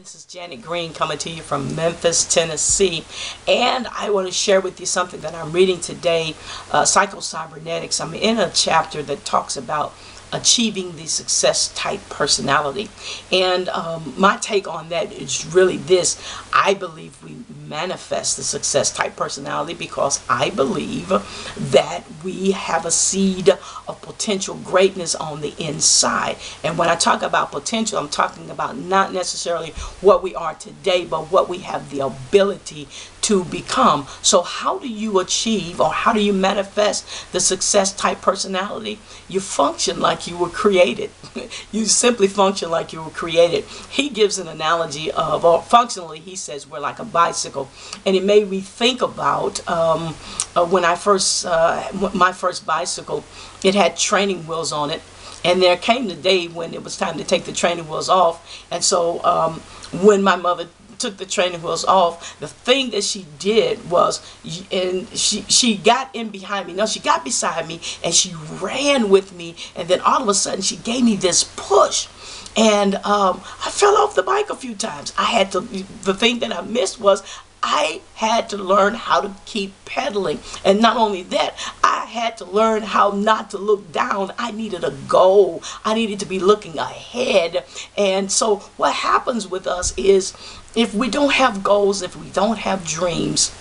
This is Janet Green coming to you from Memphis, Tennessee. And I want to share with you something that I'm reading today uh, Psycho-Cybernetics. I'm in a chapter that talks about achieving the success type personality. And um, my take on that is really this I believe we manifest the success type personality because I believe that we have a seed of potential greatness on the inside. And when I talk about potential, I'm talking about not necessarily what we are today, but what we have the ability to become. So, how do you achieve or how do you manifest the success type personality? You function like you were created. you simply function like you were created. He gives an analogy of, or functionally, he says we're like a bicycle, and it made me think about um, uh, when I first uh, my first bicycle. It had training wheels on it, and there came the day when it was time to take the training wheels off, and so um, when my mother took the training wheels off, the thing that she did was, and she she got in behind me. No, she got beside me and she ran with me, and then all of a sudden she gave me this push and um, I fell off the bike a few times. I had to. The thing that I missed was I had to learn how to keep pedaling. And not only that, had to learn how not to look down. I needed a goal. I needed to be looking ahead. And so what happens with us is if we don't have goals, if we don't have dreams,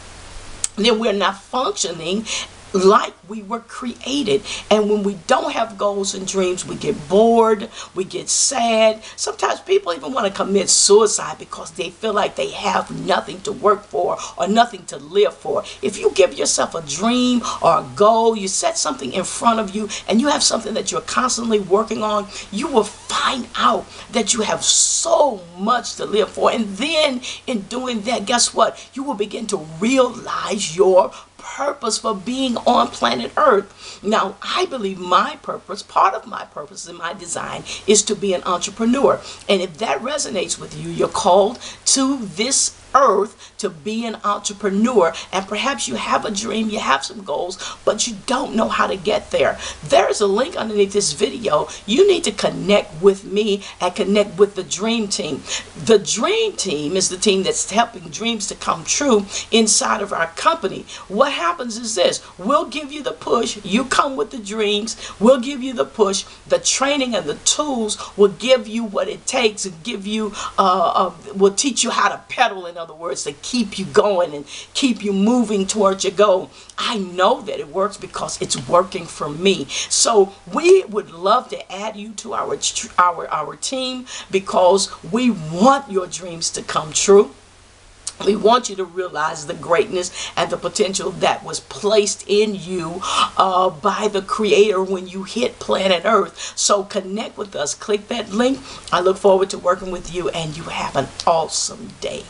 then we're not functioning like we were created. And when we don't have goals and dreams, we get bored, we get sad. Sometimes people even want to commit suicide because they feel like they have nothing to work for or nothing to live for. If you give yourself a dream or a goal, you set something in front of you, and you have something that you're constantly working on, you will find out that you have so much to live for. And then in doing that, guess what? You will begin to realize your purpose for being on planet Earth. Now, I believe my purpose, part of my purpose and my design, is to be an entrepreneur. And if that resonates with you, you're called to this earth to be an entrepreneur. And perhaps you have a dream you have some goals but you don't know how to get there. There's a link underneath this video. You need to connect with me and connect with the dream team. The dream team is the team that's helping dreams to come true inside of our company. What happens is this. We'll give you the push. You come with the dreams. We'll give you the push. The training and the tools will give you what it takes and give you uh, uh, will teach you how to pedal and other words, to keep you going and keep you moving towards your goal. I know that it works because it's working for me. So we would love to add you to our our our team because we want your dreams to come true. We want you to realize the greatness and the potential that was placed in you uh, by the Creator when you hit planet Earth. So connect with us. Click that link. I look forward to working with you, and you have an awesome day.